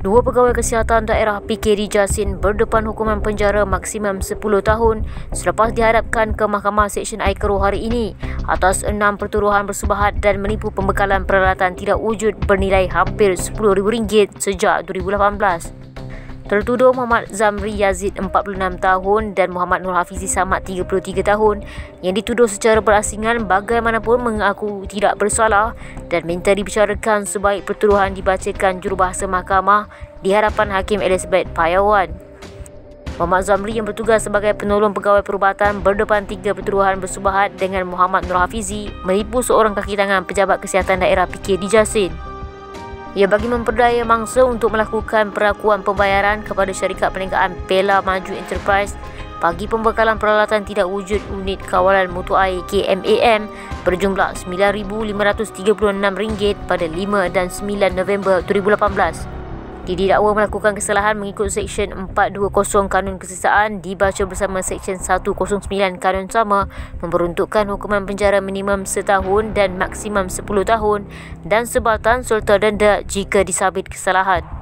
Dua pegawai kesihatan daerah PKD Jasin berdepan hukuman penjara maksimum 10 tahun selepas dihadapkan ke Mahkamah Seksyen Aikaro hari ini atas enam pertuduhan bersubahat dan menipu pembekalan peralatan tidak wujud bernilai hampir RM10,000 sejak 2018. Tertuduh Muhammad Zamri Yazid 46 tahun dan Muhammad Nur Hafizi Samad 33 tahun yang dituduh secara berasingan bagaimanapun mengaku tidak bersalah dan minta dibicarakan sebaik pertuduhan dibacakan jurubahasa mahkamah di hadapan Hakim Elizabeth Payawan. Muhammad Zamri yang bertugas sebagai penolong pegawai perubatan berdepan tiga pertuduhan bersubahat dengan Muhammad Nur Hafizi menipu seorang kaki tangan pejabat kesihatan daerah PK di Jasin. Ia bagi memperdaya mangsa untuk melakukan perakuan pembayaran kepada syarikat perniagaan Pela Maju Enterprise bagi pembekalan peralatan tidak wujud unit kawalan mutu air KMAM berjumlah RM9,536 pada 5 dan 9 November 2018. Didakwa melakukan kesalahan mengikut Seksyen 420 Kanun Kesesaan dibaca bersama Seksyen 109 Kanun Sama memperuntukkan hukuman penjara minimum setahun dan maksimum 10 tahun dan sebatan serta denda jika disabit kesalahan.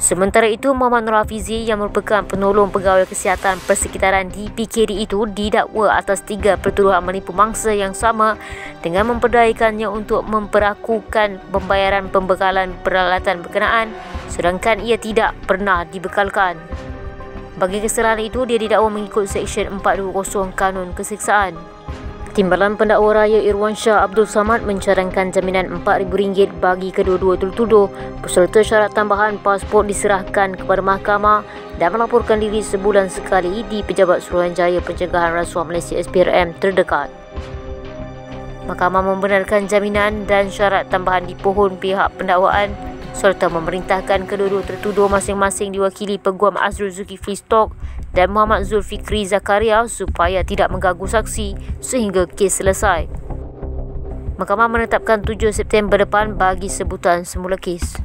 Sementara itu, Muhammad Nur Hafizi yang merupakan penolong pegawai kesihatan persekitaran di PKD itu didakwa atas tiga pertuduhan menipu mangsa yang sama dengan memperdayaikannya untuk memperakukan pembayaran pembekalan peralatan berkenaan sedangkan ia tidak pernah dibekalkan. Bagi kesalahan itu, dia didakwa mengikut Seksyen 420 Kanun Keseksaan. Timbalan Pendakwa Raya Irwan Shah Abdul Samad mencadangkan jaminan RM4,000 bagi kedua-dua tertuduh beserta syarat tambahan pasport diserahkan kepada mahkamah dan melaporkan diri sebulan sekali di Pejabat Suruhanjaya Pencegahan Rasuah Malaysia SPRM terdekat. Mahkamah membenarkan jaminan dan syarat tambahan di pohon pihak pendakwaan serta memerintahkan kedua-dua tertuduh masing-masing diwakili Peguam Azrul Zulkifli Stok dan Muhammad Zulfikri Zakaria supaya tidak mengganggu saksi sehingga kes selesai. Mahkamah menetapkan 7 September depan bagi sebutan semula kes.